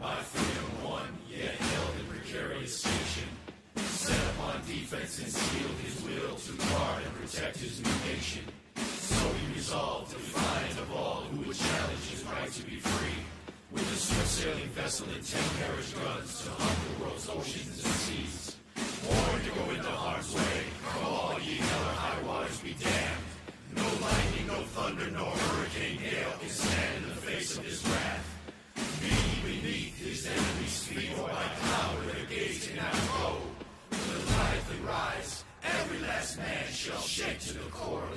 by freedom won, yet held in precarious station. Set upon defense and sealed his will to guard and protect his new nation. So he resolved, to defiant of all who would challenge his right to be free. With a swift sailing vessel and ten carriage guns to hunt the world's oceans and seas. Born to go into harm's way, all ye other high waters be damned. No lightning, no thunder, nor hurricane gale can stand in the face of his wrath. Shall shake to the core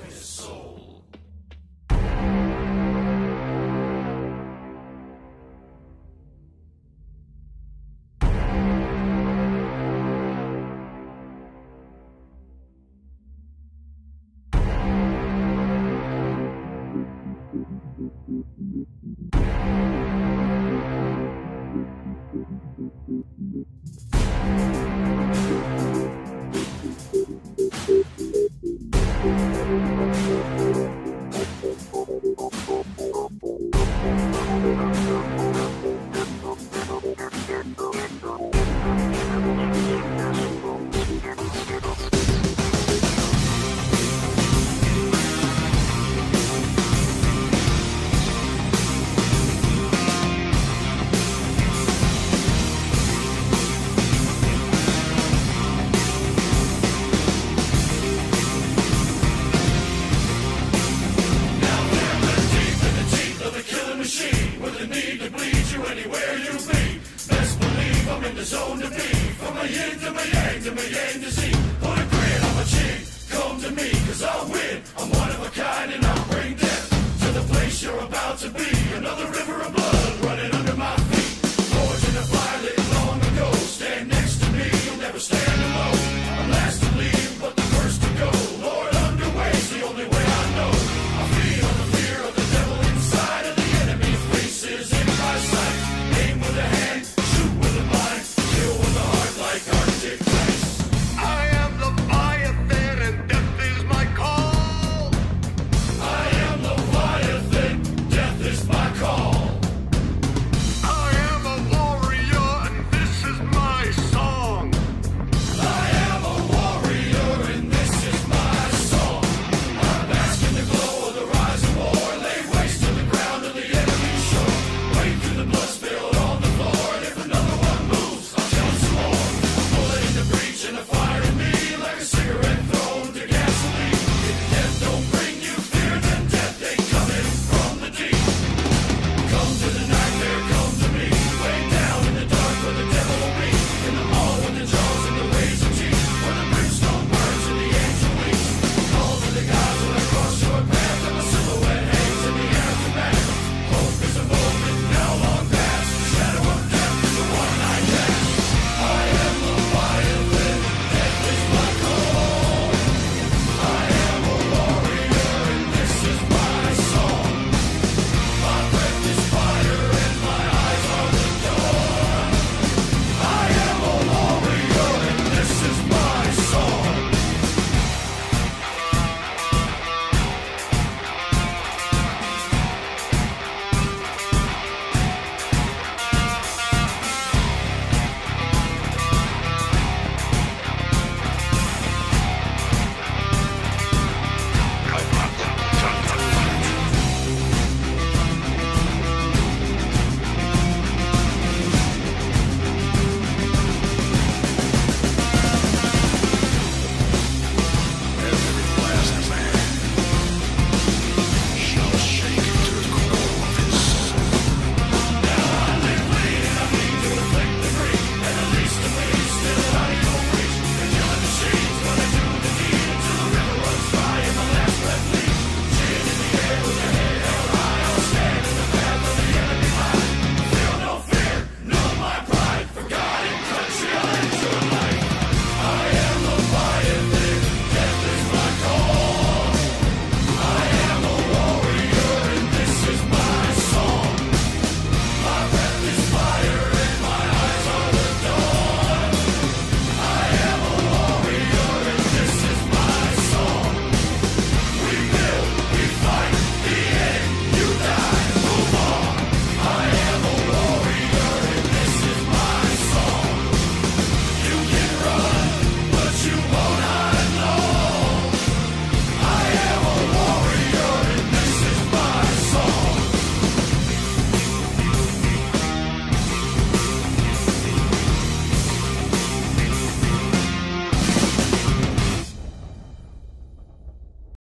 momento, momento. Zo'n de B. Van mijn te mijn te mijn te zien.